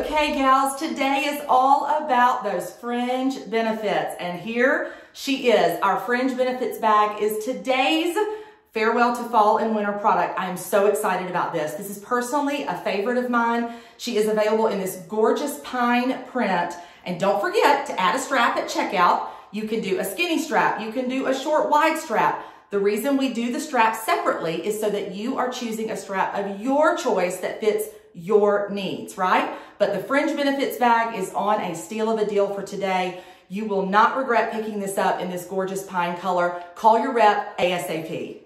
Okay, gals, today is all about those fringe benefits. And here she is. Our fringe benefits bag is today's farewell to fall and winter product. I am so excited about this. This is personally a favorite of mine. She is available in this gorgeous pine print. And don't forget to add a strap at checkout. You can do a skinny strap. You can do a short wide strap. The reason we do the strap separately is so that you are choosing a strap of your choice that fits your needs, right? But the Fringe Benefits bag is on a steal of a deal for today. You will not regret picking this up in this gorgeous pine color. Call your rep ASAP.